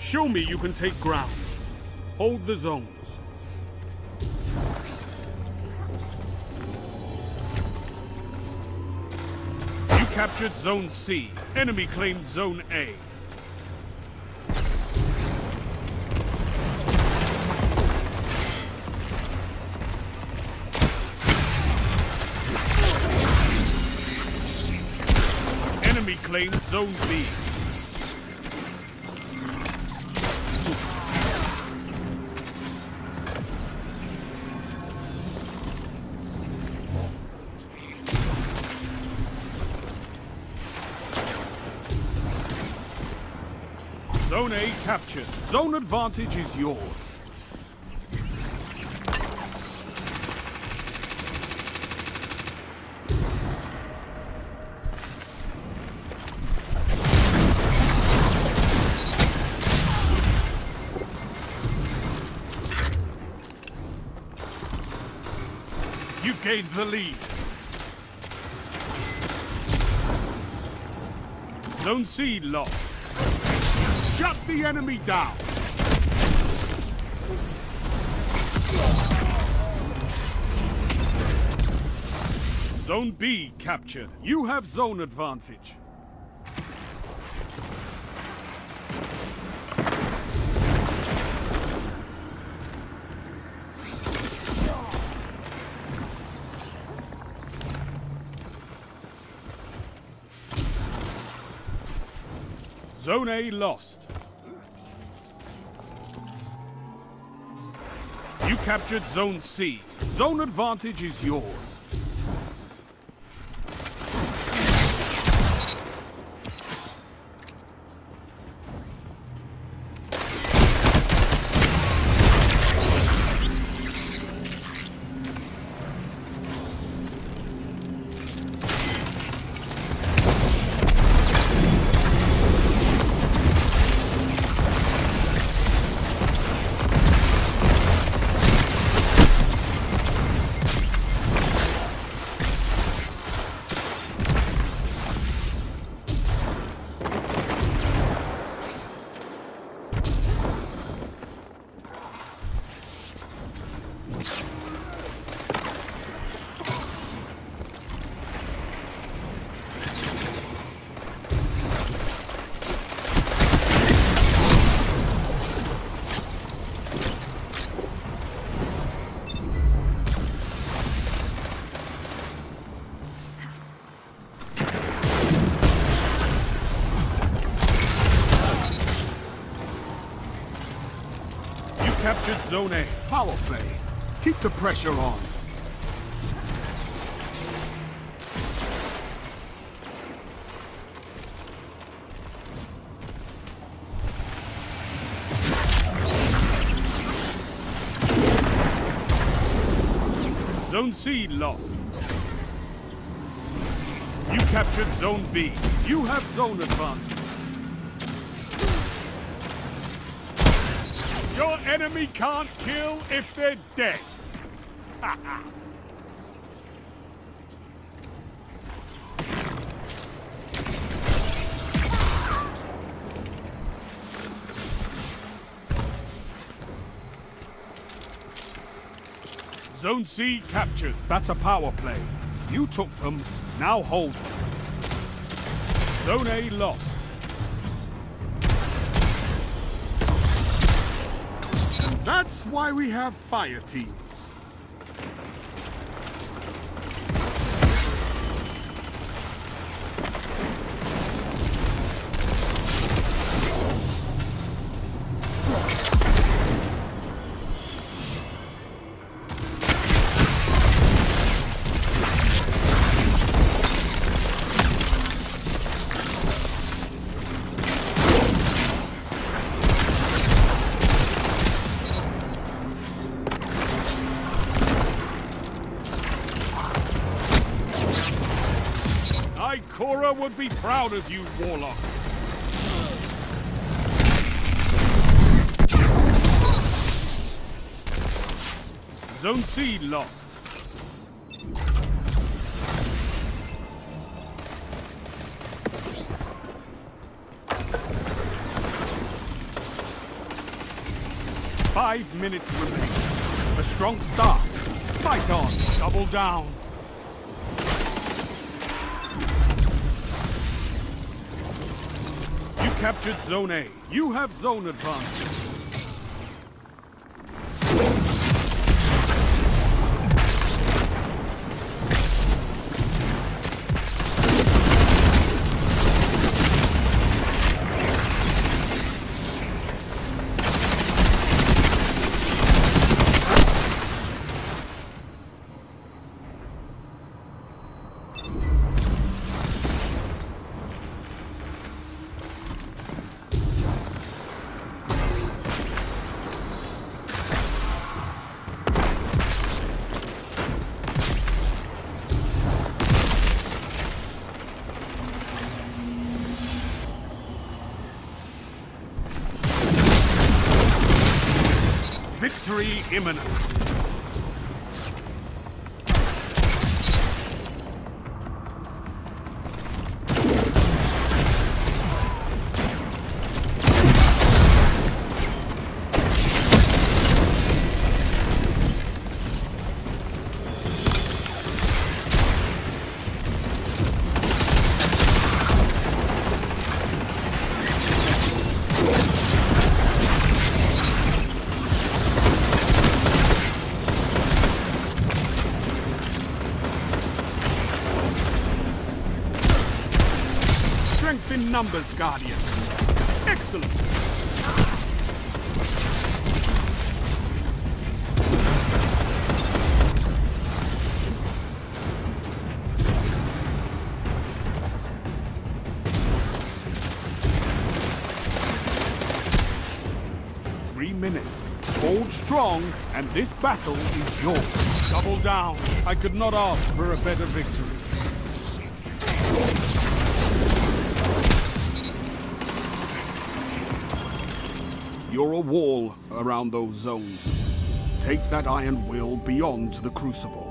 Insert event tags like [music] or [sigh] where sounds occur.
Show me you can take ground. Hold the zones. You captured Zone C. Enemy claimed Zone A. Enemy claimed Zone B. Zone A captured. Zone advantage is yours. You've gained the lead. Zone C lost. Shut the enemy down. Zone B captured. You have zone advantage. Zone A lost. Captured Zone C. Zone advantage is yours. Captured Zone A. Power play. Keep the pressure on. Zone C lost. You captured Zone B. You have zone advantage. Your enemy can't kill if they're dead. [laughs] Zone C captured. That's a power play. You took them, now hold them. Zone A lost. That's why we have fire teams. Ikora would be proud of you, Warlock. Zone C lost. Five minutes remain. A strong start. Fight on. Double down. Captured Zone A. You have zone advantage. Victory imminent. Numbers, Guardian. Excellent. Three minutes. Hold strong, and this battle is yours. Double down. I could not ask for a better victory. You're a wall around those zones. Take that iron will beyond the Crucible.